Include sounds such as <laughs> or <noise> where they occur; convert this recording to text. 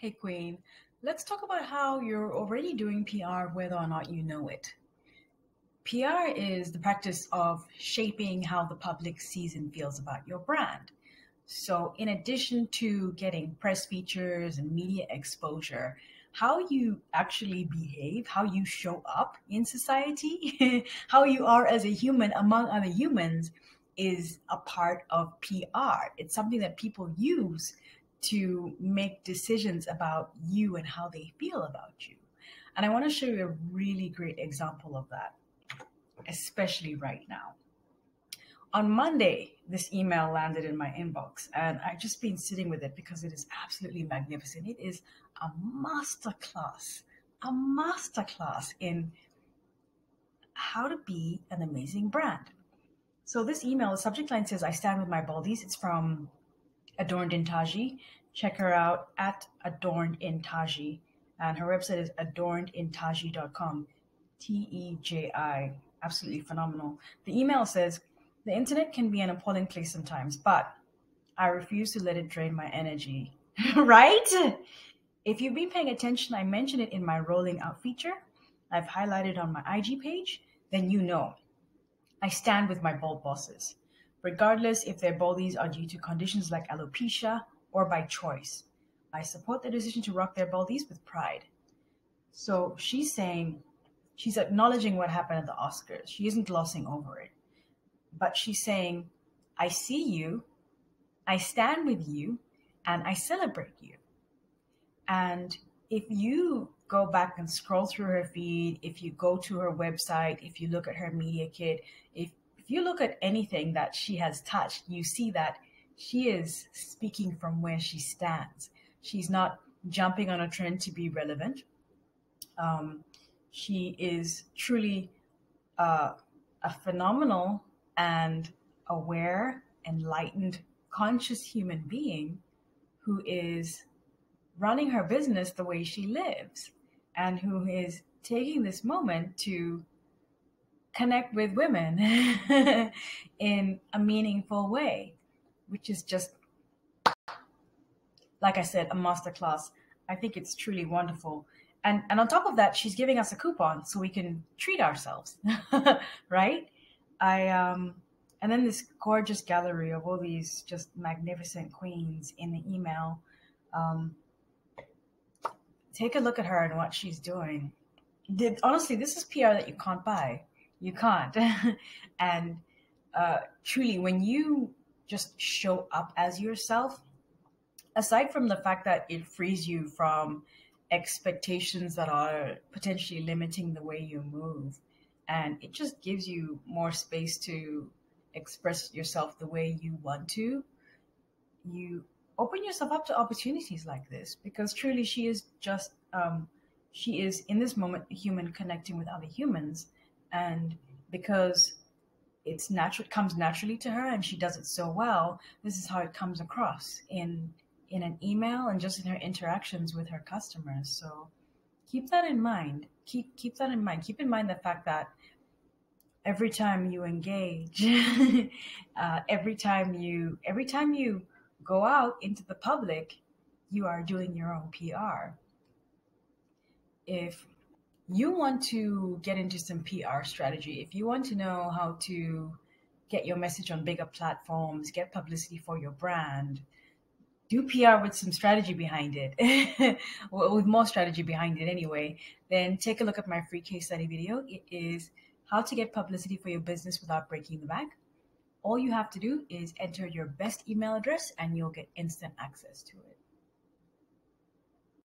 Hey, Queen. Let's talk about how you're already doing PR whether or not you know it. PR is the practice of shaping how the public sees and feels about your brand. So, in addition to getting press features and media exposure, how you actually behave, how you show up in society, <laughs> how you are as a human among other humans is a part of PR. It's something that people use to make decisions about you and how they feel about you. And I want to show you a really great example of that, especially right now. On Monday, this email landed in my inbox, and I've just been sitting with it because it is absolutely magnificent. It is a masterclass, a masterclass in how to be an amazing brand. So this email, the subject line says, I stand with my baldies. It's from Adorned in Taji. Check her out at Adorned in Taji. And her website is adornedintaji.com. T E J I. Absolutely phenomenal. The email says, The internet can be an appalling place sometimes, but I refuse to let it drain my energy. <laughs> right? If you've been paying attention, I mentioned it in my rolling out feature. I've highlighted on my IG page, then you know I stand with my bold bosses, regardless if their baldies are due to conditions like alopecia or by choice. I support their decision to rock their baldies with pride. So she's saying, she's acknowledging what happened at the Oscars. She isn't glossing over it. But she's saying, I see you, I stand with you, and I celebrate you. And if you go back and scroll through her feed, if you go to her website, if you look at her media kit, if, if you look at anything that she has touched, you see that she is speaking from where she stands. She's not jumping on a trend to be relevant. Um, she is truly uh, a phenomenal and aware, enlightened, conscious human being who is running her business the way she lives and who is taking this moment to connect with women <laughs> in a meaningful way, which is just, like I said, a masterclass. I think it's truly wonderful. And, and on top of that, she's giving us a coupon so we can treat ourselves, <laughs> right? I um, and then this gorgeous gallery of all these just magnificent queens in the email. Um, take a look at her and what she's doing. Did, honestly, this is PR that you can't buy. You can't. <laughs> and uh, truly, when you just show up as yourself, aside from the fact that it frees you from expectations that are potentially limiting the way you move, and it just gives you more space to express yourself the way you want to, you open yourself up to opportunities like this because truly she is just um, she is in this moment a human connecting with other humans and because it's natural it comes naturally to her and she does it so well this is how it comes across in in an email and just in her interactions with her customers. So keep that in mind. Keep keep that in mind. Keep in mind the fact that every time you engage <laughs> uh, every time you every time you go out into the public, you are doing your own PR. If you want to get into some PR strategy, if you want to know how to get your message on bigger platforms, get publicity for your brand, do PR with some strategy behind it, <laughs> with more strategy behind it anyway, then take a look at my free case study video. It is how to get publicity for your business without breaking the bank all you have to do is enter your best email address and you'll get instant access to it.